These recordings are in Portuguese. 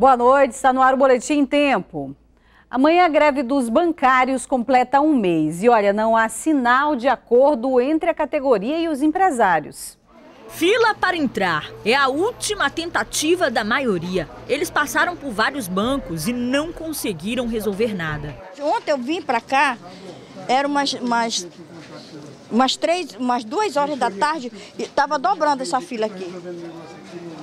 Boa noite, está no ar o Boletim em Tempo. Amanhã a greve dos bancários completa um mês e olha, não há sinal de acordo entre a categoria e os empresários. Fila para entrar é a última tentativa da maioria. Eles passaram por vários bancos e não conseguiram resolver nada. Ontem eu vim para cá, era umas, umas, umas, três, umas duas horas da tarde estava dobrando essa fila aqui.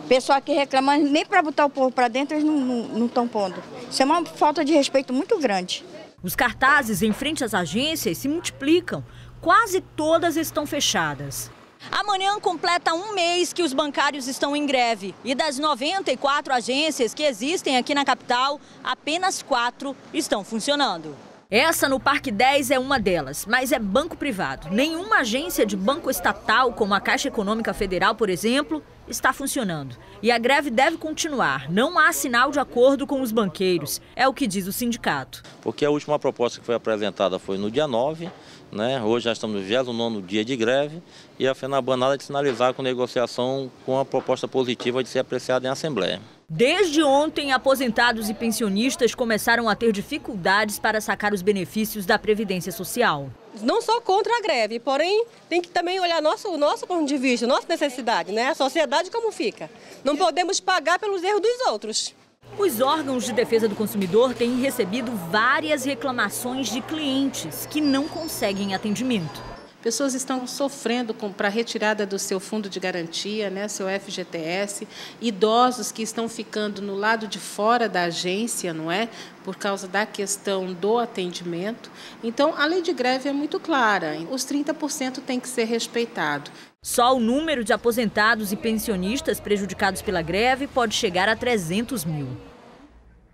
Pessoal que reclama, nem para botar o povo para dentro eles não estão pondo. Isso é uma falta de respeito muito grande. Os cartazes em frente às agências se multiplicam. Quase todas estão fechadas. Amanhã completa um mês que os bancários estão em greve. E das 94 agências que existem aqui na capital, apenas quatro estão funcionando. Essa no Parque 10 é uma delas, mas é banco privado. Nenhuma agência de banco estatal, como a Caixa Econômica Federal, por exemplo, está funcionando. E a greve deve continuar. Não há sinal de acordo com os banqueiros, é o que diz o sindicato. Porque a última proposta que foi apresentada foi no dia 9, né? hoje já estamos no 29 dia de greve, e a FENABAN nada de sinalizar com negociação com a proposta positiva de ser apreciada em Assembleia. Desde ontem, aposentados e pensionistas começaram a ter dificuldades para sacar os benefícios da Previdência Social. Não só contra a greve, porém tem que também olhar nosso, o nosso ponto de vista, nossa necessidade, né? A sociedade como fica. Não podemos pagar pelos erros dos outros. Os órgãos de defesa do consumidor têm recebido várias reclamações de clientes que não conseguem atendimento. Pessoas estão sofrendo para a retirada do seu fundo de garantia, né, seu FGTS, idosos que estão ficando no lado de fora da agência, não é? Por causa da questão do atendimento. Então, a lei de greve é muito clara, os 30% tem que ser respeitado. Só o número de aposentados e pensionistas prejudicados pela greve pode chegar a 300 mil.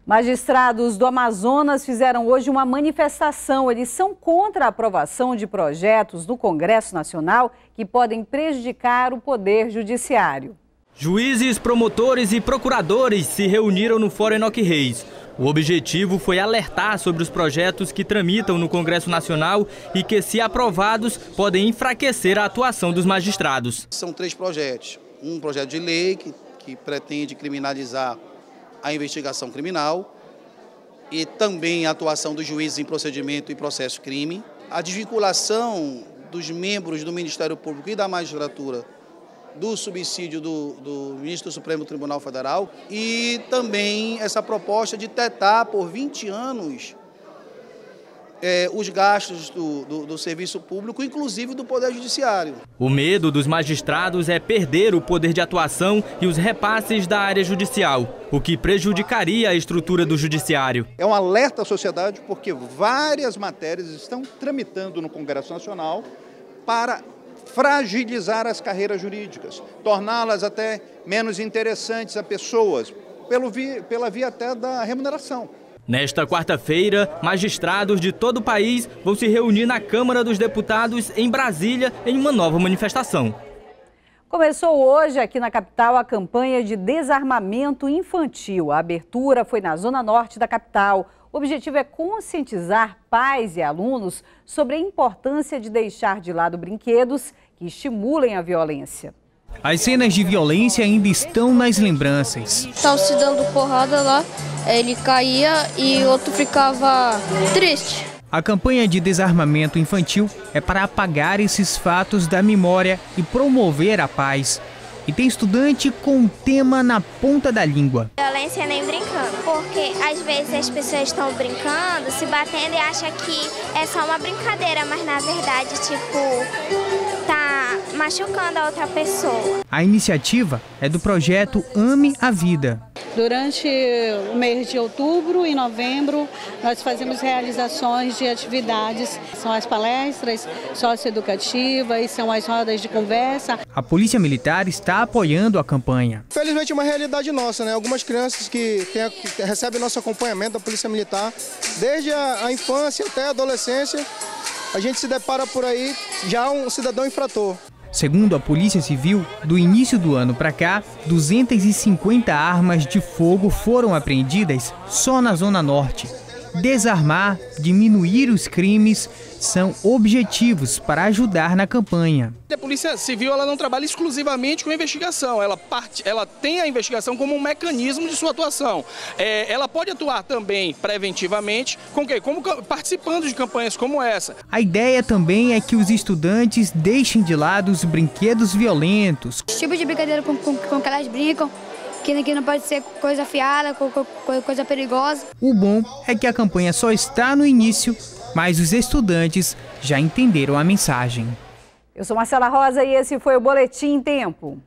Magistrados do Amazonas fizeram hoje uma manifestação. Eles são contra a aprovação de projetos do Congresso Nacional que podem prejudicar o Poder Judiciário. Juízes, promotores e procuradores se reuniram no Fórum Enoque Reis. O objetivo foi alertar sobre os projetos que tramitam no Congresso Nacional e que, se aprovados, podem enfraquecer a atuação dos magistrados. São três projetos. Um projeto de lei que, que pretende criminalizar a investigação criminal e também a atuação dos juízes em procedimento e processo crime, a desvinculação dos membros do Ministério Público e da magistratura do subsídio do, do ministro do Supremo Tribunal Federal e também essa proposta de tetar por 20 anos é, os gastos do, do, do, serviço público, inclusive do Poder Judiciário. O medo dos magistrados é perder o poder de atuação e os repasses da área judicial, o que prejudicaria a estrutura do Judiciário. É um alerta à sociedade porque várias matérias estão tramitando no Congresso Nacional para fragilizar as carreiras jurídicas, torná-las até menos interessantes a pessoas, pelo via, pela via até da remuneração. Nesta quarta-feira, magistrados de todo o país vão se reunir na Câmara dos Deputados em Brasília em uma nova manifestação. Começou hoje aqui na capital a campanha de desarmamento infantil. A abertura foi na zona norte da capital. O objetivo é conscientizar pais e alunos sobre a importância de deixar de lado brinquedos que estimulem a violência. As cenas de violência ainda estão nas lembranças. Estavam se dando porrada lá, ele caía e o outro ficava triste. A campanha de desarmamento infantil é para apagar esses fatos da memória e promover a paz. E tem estudante com o tema na ponta da língua. Violência nem brincando, porque às vezes as pessoas estão brincando, se batendo e acham que é só uma brincadeira, mas na verdade, tipo, machucando a outra pessoa. A iniciativa é do projeto Ame a Vida. Durante o mês de outubro e novembro, nós fazemos realizações de atividades. São as palestras socioeducativas, são as rodas de conversa. A Polícia Militar está apoiando a campanha. Felizmente é uma realidade nossa, né? Algumas crianças que, tem, que recebem nosso acompanhamento da Polícia Militar, desde a, a infância até a adolescência, a gente se depara por aí já um cidadão infrator. Segundo a Polícia Civil, do início do ano para cá, 250 armas de fogo foram apreendidas só na Zona Norte. Desarmar, diminuir os crimes são objetivos para ajudar na campanha. A Polícia Civil ela não trabalha exclusivamente com investigação, ela, parte, ela tem a investigação como um mecanismo de sua atuação. É, ela pode atuar também preventivamente, com quê? Como participando de campanhas como essa. A ideia também é que os estudantes deixem de lado os brinquedos violentos. Os tipos de brincadeira com, com, com que elas brincam, que, que não pode ser coisa afiada, coisa perigosa. O bom é que a campanha só está no início mas os estudantes já entenderam a mensagem. Eu sou Marcela Rosa e esse foi o Boletim Tempo.